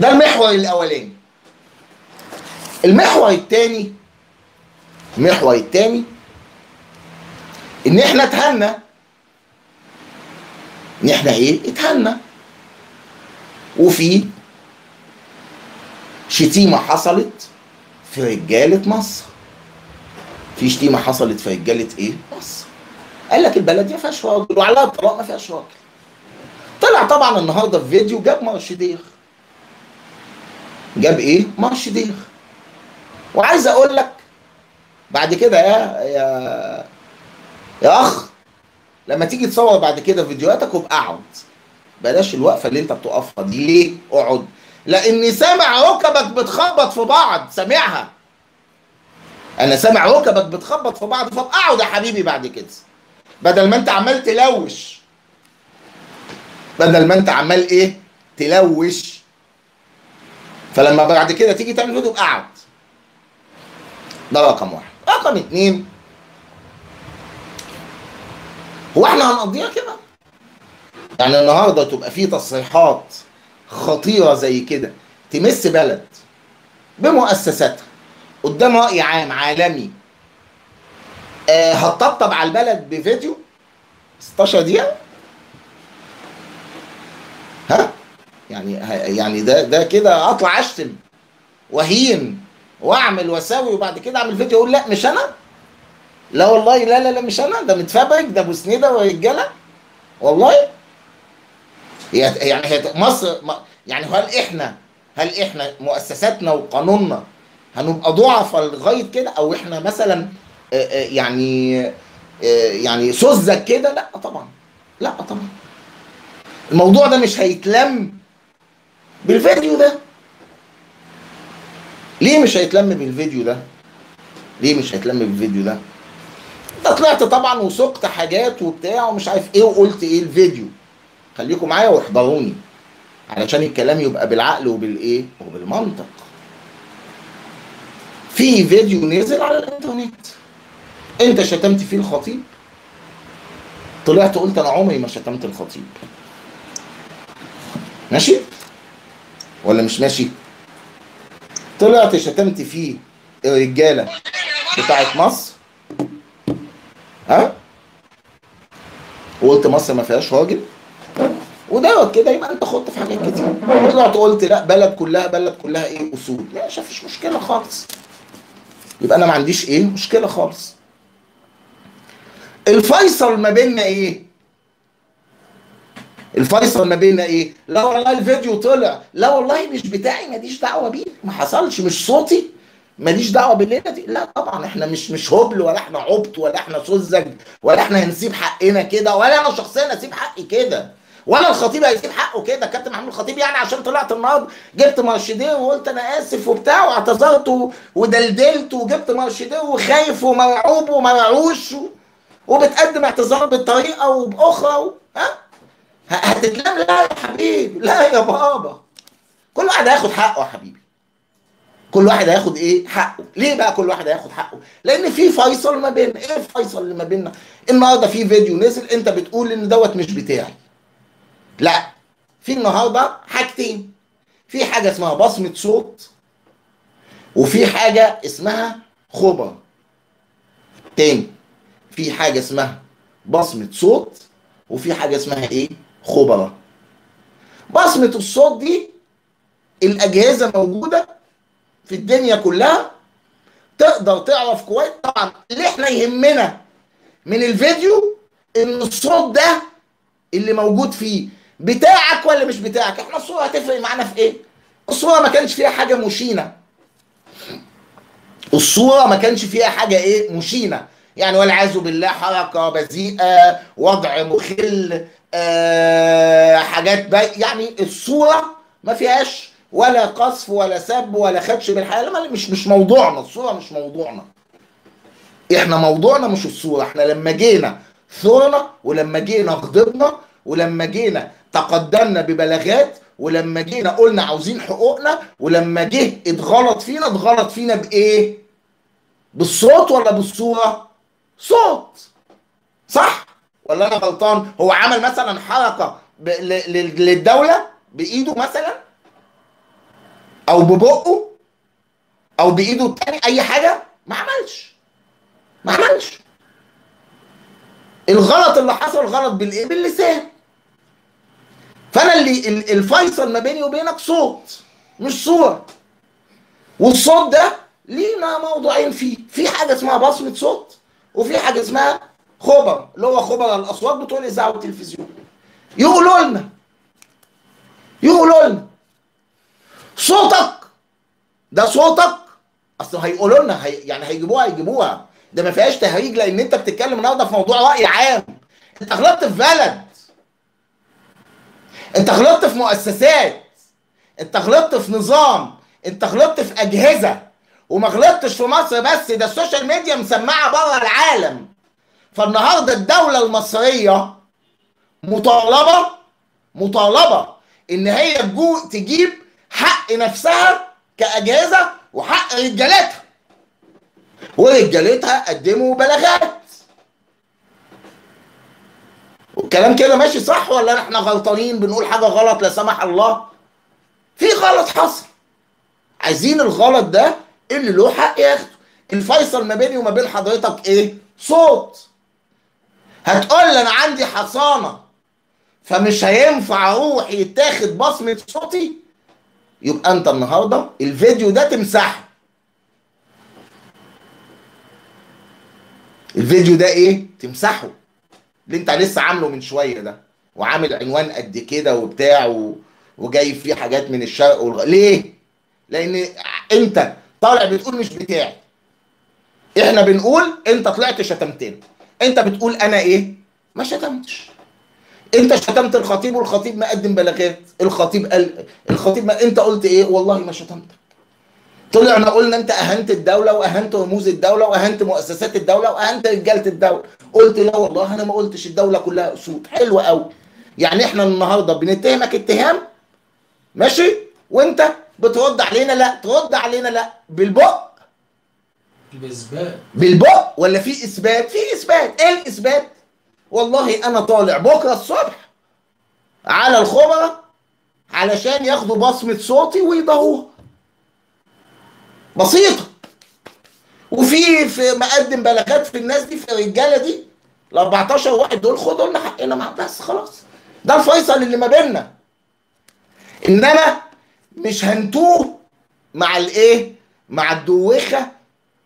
ده المحور الأولاني. المحور الثاني المحور الثاني إن إحنا اتهنا. إن إحنا إيه؟ اتهنا. وفي شتيمة حصلت في رجالة مصر. في شتيمة حصلت في رجالة إيه؟ مصر. قال لك البلد ما فيهاش راجل وعلى الطلاق ما فيهاش راجل. طلع طبعا النهارده في فيديو جاب مرشديخ جاب إيه؟ مرشديخ وعايز أقول لك بعد كده يا يا يا اخ لما تيجي تصور بعد كده فيديوهاتك وابقى اقعد. بلاش الوقفة اللي انت بتقفها دي. ليه؟ اقعد. لاني سامع ركبك بتخبط في بعض. سامعها. أنا سامع ركبك بتخبط في بعض فابقى اقعد يا حبيبي بعد كده. بدل ما انت عمال تلوش. بدل ما انت عمال إيه؟ تلوش. فلما بعد كده تيجي تعمل فيديو ابقى أقعد. ده رقم واحد. رقم اتنين. هو إحنا هنقضيها كده؟ يعني النهارده تبقى في تصريحات خطيرة زي كده تمس بلد بمؤسساتها. قدام رأي عام عالمي. آه هتطبطب على البلد بفيديو؟ 16 دقيقة؟ ها؟ يعني يعني ده ده كده اطلع اشتم وهين واعمل واساوي وبعد كده اعمل فيديو أقول لا مش أنا؟ لا والله لا لا لا مش أنا ده متفبرك ده ابو سنيدة ورجاله والله يعني هي مصر يعني هل إحنا هل إحنا مؤسساتنا وقانوننا هنبقى ضعفاء لغاية كده؟ أو إحنا مثلا يعني يعني سذج كده؟ لا طبعا لا طبعا. الموضوع ده مش هيتلم بالفيديو ده. ليه مش هيتلم بالفيديو ده؟ ليه مش هيتلم بالفيديو ده؟ انت طلعت طبعا وسقت حاجات وبتاع ومش عارف إيه وقلت إيه الفيديو. خليكم معايا واحضروني. علشان الكلام يبقى بالعقل وبالايه؟ وبالمنطق. في فيديو نزل على الإنترنت. انت شتمت فيه الخطيب؟ طلعت قلت أنا عمري ما شتمت الخطيب. ماشي؟ ولا مش ماشي؟ طلعت شتمت فيه الرجالة بتاعت مصر. ها؟ وقلت مصر ما فيهاش راجل. ودوت كده يبقى انت خدت في حاجات كتير. طلعت قلت لا بلد كلها بلد كلها إيه؟ أصول. ماشي مفيش مشكلة خالص. يبقى أنا ما عنديش إيه؟ مشكلة خالص. الفيصل ما بيننا إيه؟ الفيصل ما بيننا إيه؟ لا والله الفيديو طلع. لا والله مش بتاعي ماليش دعوة بيه. ما حصلش مش صوتي. ماليش دعوة بالليلة دي. لا طبعا إحنا مش مش هبل ولا إحنا عبط ولا إحنا سذج ولا إحنا هنسيب حقنا كده ولا أنا شخصيا اسيب حقي كده. ولا الخطيب هيسيب حقه كده. كابتن محمود الخطيب يعني عشان طلعت النهارده جبت مرشدين وقلت أنا آسف وبتاع واعتذرت ودلدلت وجبت مرشدين وخايف ومرعوب ومرعوش وبتقدم اعتذار بطريقه وبأخرى. ها؟ هتتلم لا يا حبيبي لا يا بابا. كل واحد هياخد حقه يا حبيبي. كل واحد هياخد إيه؟ حقه. ليه بقى كل واحد هياخد حقه؟ لأن في فيصل ما بيننا. إيه الفيصل اللي ما بيننا؟ النهارده في فيديو نزل أنت بتقول إن دوت مش بتاعي. لا. في النهارده حاجتين. في حاجة اسمها بصمة صوت وفي حاجة اسمها خبر. تاني. في حاجة اسمها بصمة صوت وفي حاجة اسمها إيه؟ خبرة. بصمة الصوت دي الأجهزة موجودة في الدنيا كلها. تقدر تعرف كويس. طبعا اللي إحنا يهمنا من الفيديو إن الصوت ده اللي موجود فيه بتاعك ولا مش بتاعك؟ إحنا الصورة هتفرق معانا في إيه؟ الصورة ما كانش فيها حاجة مشينة. الصورة ما كانش فيها حاجة إيه؟ مشينة. يعني والعياذ بالله حركة بذيئة وضع مخل آه حاجات بي يعني الصورة ما فيهاش ولا قذف ولا سب ولا خدش بالحياة. مش مش موضوعنا الصورة مش موضوعنا. إحنا موضوعنا مش الصورة إحنا لما جينا ثورنا ولما جينا غضبنا ولما جينا تقدمنا ببلاغات ولما جينا قلنا عاوزين حقوقنا ولما جه اتغلط فينا اتغلط فينا بإيه؟ بالصوت ولا بالصورة؟ صوت. صح؟ ولا أنا غلطان. هو عمل مثلا حركة. للدولة بإيده مثلا؟ أو ببقه؟ أو بإيده التاني؟ أي حاجة؟ ما عملش. ما عملش. الغلط اللي حصل غلط بالايه باللسان. فأنا اللي ال- الفيصل ما بيني وبينك صوت مش صوره والصوت ده لينا موضوعين فيه. في حاجة اسمها بصمة صوت وفي حاجة اسمها خبر اللي هو خبر الأصوات بتوع الاذاعه والتلفزيون يقولوا لنا يقولوا لنا صوتك ده صوتك. أصل هيقولوا لنا هي يعني هيجيبوها هيجيبوها. ده ما فيهاش تهريج لأن أنت بتتكلم النهارده في موضوع رأي عام. أنت غلطت في بلد. أنت غلطت في مؤسسات. أنت غلطت في نظام. أنت غلطت في أجهزة. وما غلطتش في مصر بس ده السوشيال ميديا مسمعة بره العالم. فالنهارده الدولة المصرية مطالبة مطالبة إن هي تجيب حق نفسها كأجهزة وحق رجالتها. ورجالتها قدموا بلاغات والكلام كده ماشي صح ولا إحنا غلطانين بنقول حاجة غلط لا سمح الله؟ في غلط حصل. عايزين الغلط ده اللي له حق ياخده. الفيصل ما بيني وما بين حضرتك إيه؟ صوت. هتقول لي أنا عندي حصانة فمش هينفع أروح يتاخد بصمة صوتي؟ يبقى أنت النهارده الفيديو ده تمسحه. الفيديو ده إيه؟ تمسحه. اللي أنت لسه عامله من شوية ده وعامل عنوان قد كده وبتاع و... وجايب فيه حاجات من الشرق والغ... ليه؟ لأن أنت طالع بتقول مش بتاعي. إحنا بنقول أنت طلعت شتمتنا. انت بتقول أنا إيه؟ ما شتمتش. انت شتمت الخطيب والخطيب مقدم بلاغات. الخطيب قال الخطيب ما انت قلت إيه؟ والله ما شتمتك. طلعنا قلنا انت اهنت الدولة واهنت رموز الدولة واهنت مؤسسات الدولة واهنت رجالة الدولة. قلت لا والله أنا ما قلتش الدولة كلها اسود. حلو قوي. يعني إحنا النهارده بنتهمك اتهام ماشي؟ وانت بترد علينا لا ترد علينا لا. بالبق بالبق ولا في إثبات؟ في إثبات. إيه الإثبات؟ والله أنا طالع بكرة الصبح على الخبراء علشان ياخدوا بصمة صوتي ويضعوها بسيطة. وفي في مقدم بلاغات في الناس دي في الرجالة دي ال 14 واحد دول خدوا لنا حقنا مع بس خلاص. ده الفيصل اللي ما بيننا. إنما مش هنتوه مع الإيه؟ مع الدوخه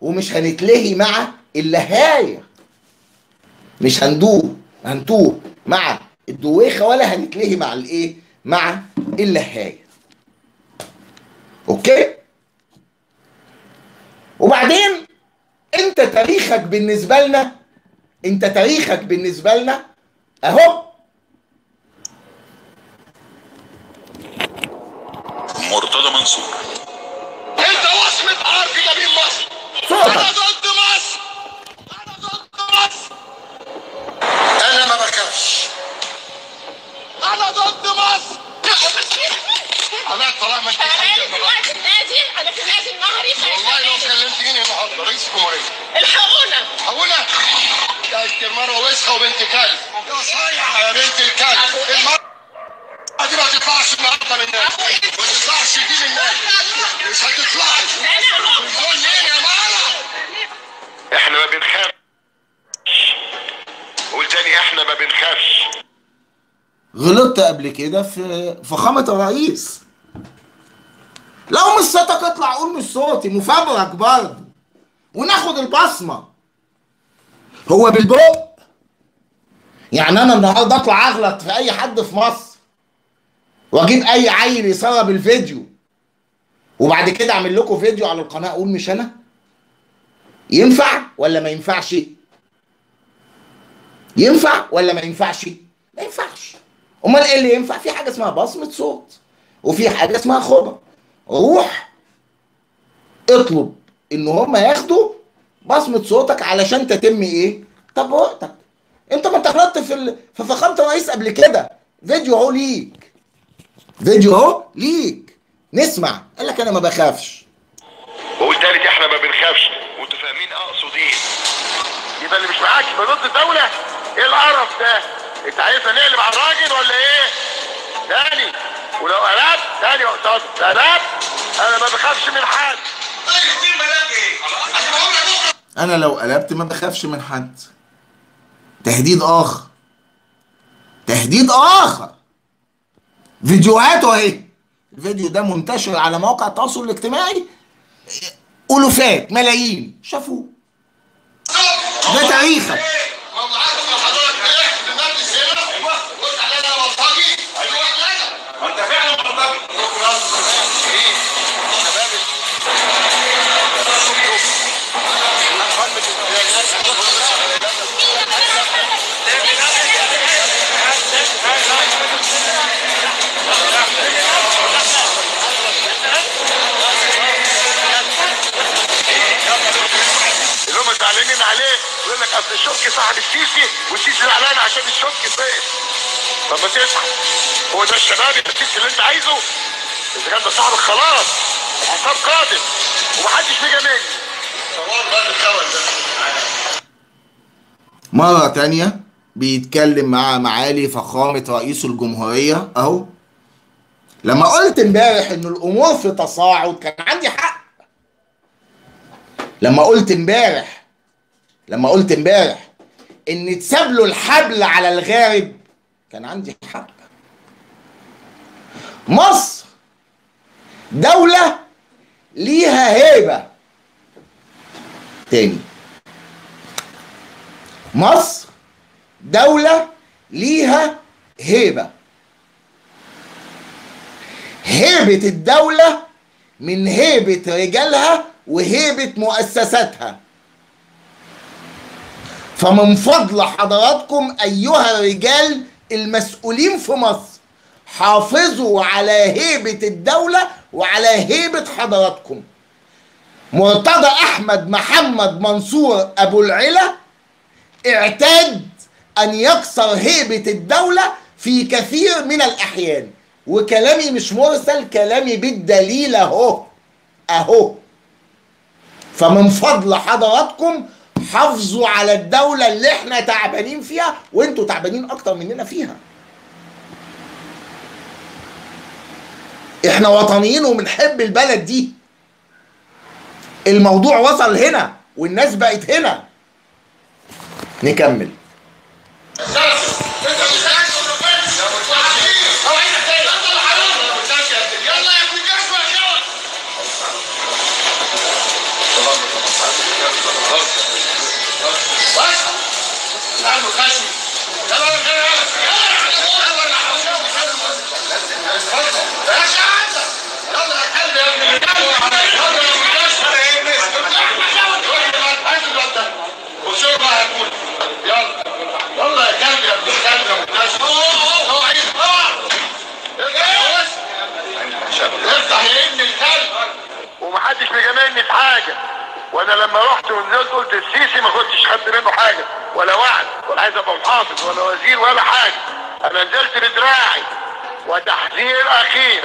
ومش هنتلهي مع اللهايه مش هندوه هنتوه مع الدويخة ولا هنتلهي مع الايه؟ مع اللهايه أوكي؟ وبعدين انت تاريخك بالنسبة لنا انت تاريخك بالنسبة لنا اهو. أنا طالما انت أنا خارجة دلوقتي في النادي أنا في النادي النهري والله لو كلمتيني النهارده رئيس الجمهوريه الحقونا حولنا يا انت المره وسخه وبنت كلب. يا صايعه يا بنت الكلب. المره دي ما تطلعش النهارده من الناس ما تطلعش دي من الناس مش بتقول مين يا ماما إحنا ما بنخافش. قول تاني إحنا ما بنخافش. غلطت قبل كده في فخامة الرئيس. لو مش صوتك اطلع قول مش صوتي مفبرك برضه وناخد البصمة. هو بالبق يعني أنا النهارده أطلع أغلط في أي حد في مصر وأجيب أي عيل يسرب الفيديو وبعد كده أعمل لكم فيديو على القناة أقول مش أنا؟ ينفع ولا ما ينفعش؟ ينفع ولا ما ينفعش؟ ما ينفعش. أمال إيه اللي ينفع؟ في حاجة اسمها بصمة صوت وفي حاجة اسمها خبر. روح اطلب ان هم ياخدوا بصمة صوتك علشان تتم إيه؟ تبرئتك انت ما انت غلطت في ال... في فخامة الرئيس قبل كده. فيديو اهو ليك. فيديو اهو ليك. نسمع. قال لك أنا ما بخافش. وقول تالت إحنا ما بنخافش. وانتوا فاهمين؟ اقصد إيه يبقى اللي مش معاك يبقى ضد الدولة إيه القرف ده؟ انت عايزنا نقلب على الراجل ولا إيه؟ تاني. ولو قلبت يا أستاذ قلبت أنا ما بخافش من حد. أنا لو قلبت ما بخافش من حد. تهديد آخر. تهديد آخر. فيديوهاته اهي الفيديو ده منتشر على مواقع التواصل الاجتماعي. ألوفات ملايين. شافوه. ده تاريخك. يقول لك أصل الشركي صاحب السيسي والسيسي زعلان عشان الشركي فين؟ طب ما تصحى هو ده الشباب يا السيسي اللي انت عايزه؟ إذا كان ده صاحبك خلاص الحساب قادم ومحدش بيجي مني. بقى ده. مرة تانية بيتكلم مع معالي فخامة رئيس الجمهورية أهو. لما قلت امبارح ان الأمور في تصاعد كان عندي حق. لما قلت امبارح لما قلت امبارح إن اتساب له الحبل على الغارب كان عندي حق. مصر دولة ليها هيبة. تاني. مصر دولة ليها هيبة. هيبة الدولة من هيبة رجالها وهيبة مؤسساتها. فمن فضل حضراتكم أيها الرجال المسؤولين في مصر حافظوا على هيبة الدولة وعلى هيبة حضراتكم. مرتضى أحمد محمد منصور أبو العلا اعتاد أن يكسر هيبة الدولة في كثير من الأحيان. وكلامي مش مرسل كلامي بالدليل أهو أهو. فمن فضل حضراتكم حافظوا على الدولة اللي إحنا تعبانين فيها وانتوا تعبانين أكتر مننا فيها. إحنا وطنيين وبنحب البلد دي. الموضوع وصل هنا والناس بقت هنا. نكمل. في حاجة. وأنا لما رحت ونزلت قلت السيسي ما كنتش خدت منه حاجة ولا وعد ولا عايز أبقى محافظ ولا وزير ولا حاجة. أنا نزلت بدراعي وتحذير أخير.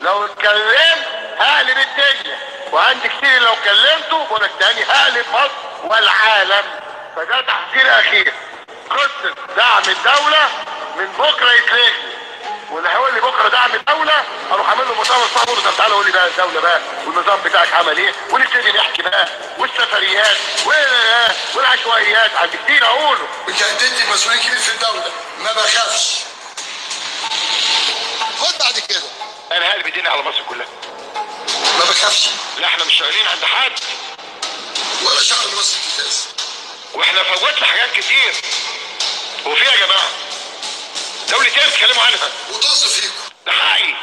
لو اتكلمت هقلب الدنيا وعندي كتير لو كلمته وأنا التاني هقلب مصر والعالم. فده تحذير أخير. قصة دعم الدولة من بكرة يتلغي واللي هيقول لي بكره دعم الدولة أروح أعمل له مؤتمر صعب أقول له طب تعالى قول لي بقى الدولة بقى والنظام بتاعك عمل إيه ونبتدي نحكي بقى والسفريات وال- والعشوائيات عندي كتير اقوله إنت اديتني مسؤوليه كبير في الدولة ما بخافش. خد بعد كده. أنا هقلب الدنيا على مصر كلها. ما بخافش. لا إحنا مش شغالين عند حد. ولا شغل مصر التلفاز وإحنا فوتنا حاجات كتير. وفي يا جماعة. دولة إيه بتتكلموا عنها؟ وطز فيكم. ده حقي.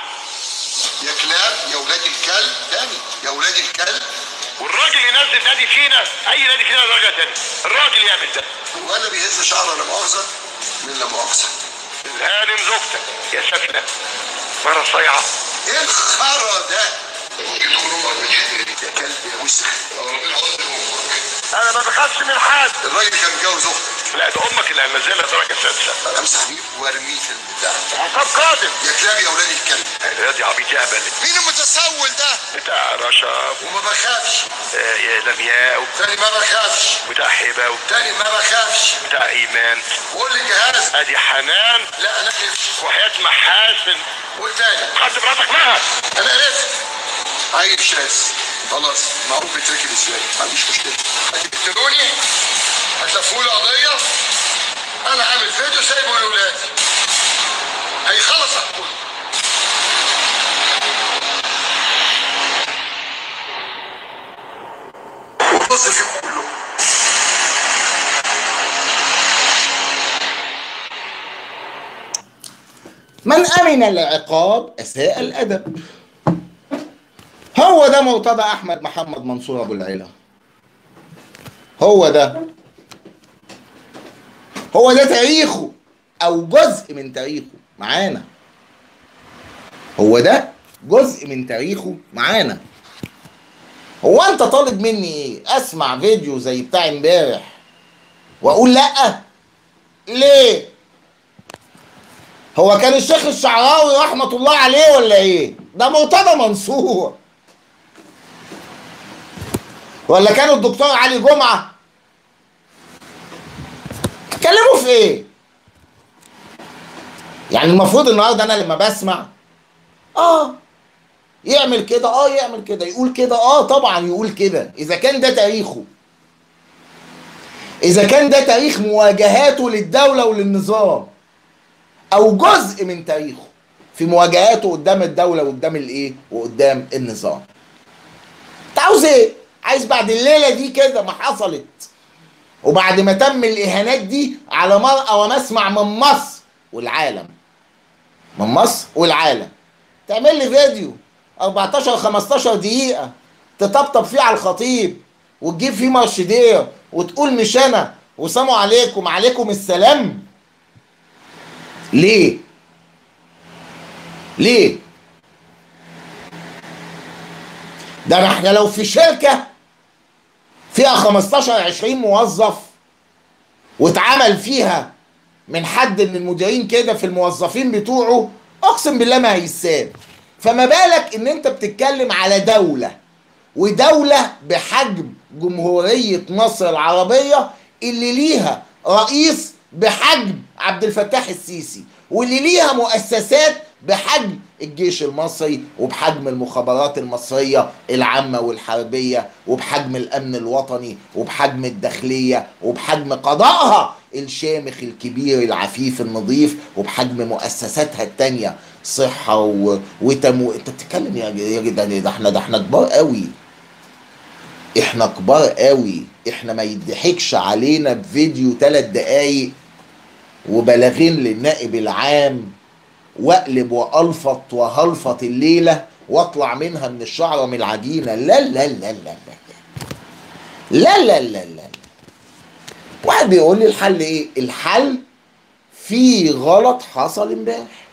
يا كلاب يا ولاد الكلب تاني. يا ولاد الكلب. والراجل ينزل نادي فينا أي نادي فينا درجه تاني. الراجل يعمل ده. ولا بيهز شعره لا مؤاخذة من لا مؤاخذة. هانم زوجتك يا سفنه مرة صايعة إيه الخرا ده؟ يا كلب يا وسخ. أنا ما بخافش من حد. الراجل كان متجوز أختي لا ده أمك اللي هنزلها درجة سادسة امسح وأرميه في البتاع. عقاب قادم. يا كلاب يا ولاد الكلب يا دي عبيط يا هبل مين المتسول ده؟ بتاع رشا؟ وما بخافش. آه، يا لمياء تاني ما بخافش. بتاع هبه تاني ما بخافش. بتاع إيمان. قول لي جهاز أدي حنان. لا أنا عرفت وحياة محاسن. قول تاني. حد مراتك معها أنا عرفت عيل شاذ خلاص معروف بيتركب إزاي؟ ما عنديش مشكلة. هتقتلوني هتلفوا لي قضية؟ أنا عامل فيديو سايبه لأولادي. هيخلص وبص فيكم كلكم من أمن العقاب أساء الأدب؟ هو ده مرتضى أحمد محمد منصور أبو العلا هو ده. هو ده تاريخه أو جزء من تاريخه معانا هو ده جزء من تاريخه معانا هو أنت طالب مني؟ أسمع فيديو زي بتاع امبارح وأقول لأ ليه؟ هو كان الشيخ الشعراوي رحمة الله عليه ولا إيه؟ ده مرتضى منصور ولا كان الدكتور علي جمعة؟ اتكلموا في إيه؟ يعني المفروض النهارده أنا لما بسمع آه يعمل كده آه يعمل كده يقول كده آه طبعا يقول كده. إذا كان ده تاريخه. إذا كان ده تاريخ مواجهاته للدولة وللنظام أو جزء من تاريخه في مواجهاته قدام الدولة وقدام الإيه؟ وقدام النظام. أنت عاوز إيه؟ عايز بعد الليلة دي كده ما حصلت. وبعد ما تم الإهانات دي على مرأى ومسمع من مصر والعالم من مصر والعالم تعمل لي فيديو 14 15 دقيقة تطبطب فيه على الخطيب وتجيب فيه مرشدية وتقول مش أنا وسلام عليكم عليكم السلام ليه؟ ليه؟ ده إحنا لو في شركة فيها 15 20 موظف واتعمل فيها من حد من المديرين كده في الموظفين بتوعه أقسم بالله ما هيساب فما بالك إن أنت بتتكلم على دولة ودولة بحجم جمهورية مصر العربية اللي ليها رئيس بحجم عبد الفتاح السيسي واللي ليها مؤسسات بحجم الجيش المصري وبحجم المخابرات المصرية العامة والحربية وبحجم الأمن الوطني وبحجم الداخلية وبحجم قضائها الشامخ الكبير العفيف النظيف وبحجم مؤسساتها التانية. صحة و... وتمو انت بتتكلم يا يا جدعان ده؟ إحنا ده إحنا كبار قوي. إحنا كبار قوي. إحنا ما يضحكش علينا بفيديو ثلاث دقايق وبلاغين للنائب العام واقلب وألفط وهلفط الليلة واطلع منها من الشعرة من العجينة. لا لا لا لا لا لا. لا لا لا واحد بيقول لي الحل إيه؟ الحل في غلط حصل امبارح.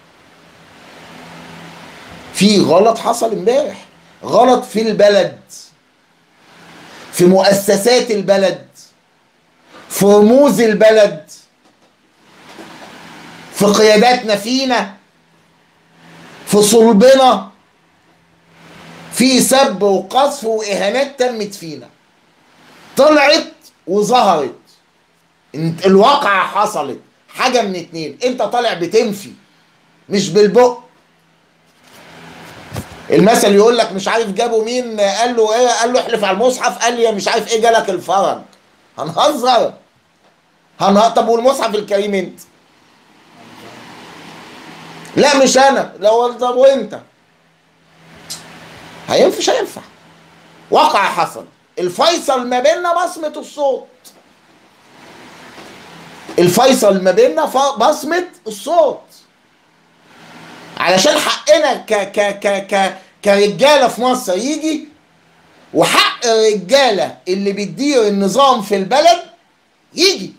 في غلط حصل امبارح. غلط في البلد. في مؤسسات البلد. في رموز البلد. في قياداتنا فينا. في صلبنا في سب وقذف وإهانات تمت فينا. طلعت وظهرت. الواقعة حصلت. حاجة من اتنين. أنت طالع بتنفي. مش بالبق. المثل يقول لك مش عارف جابوا مين قال له إيه؟ قال له احلف على المصحف. قال لي مش عارف إيه جالك الفرج. هنهزر. هنهزر طب والمصحف الكريم إنت؟ لا مش أنا لو طب وإنت؟ هينفع؟ مش هينفع. واقع حصل. الفيصل ما بيننا بصمة الصوت. الفيصل ما بيننا بصمة الصوت. علشان حقنا ك ك ك ك كرجالة في مصر يجي وحق الرجالة اللي بتدير النظام في البلد يجي.